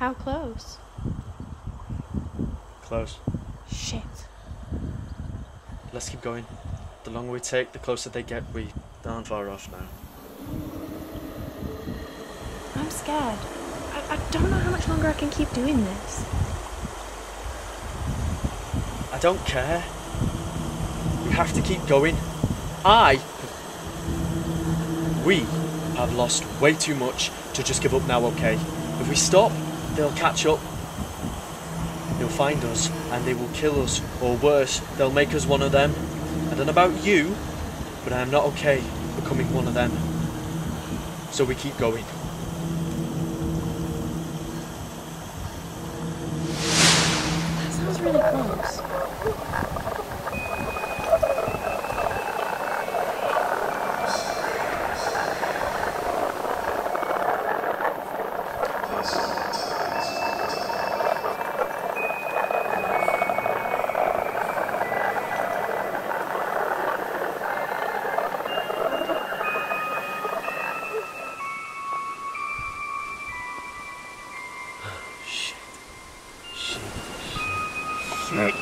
close. Close. Shit. Let's keep going. The longer we take, the closer they get. We aren't far off now. I'm scared. I, I don't know how much longer I can keep doing this. I don't care. We have to keep going. I. We have lost way too much to just give up now, okay? If we stop, they'll catch up. They'll find us and they will kill us, or worse, they'll make us one of them. I don't know about you, but I am not okay becoming one of them. So we keep going. That sounds really close. shit.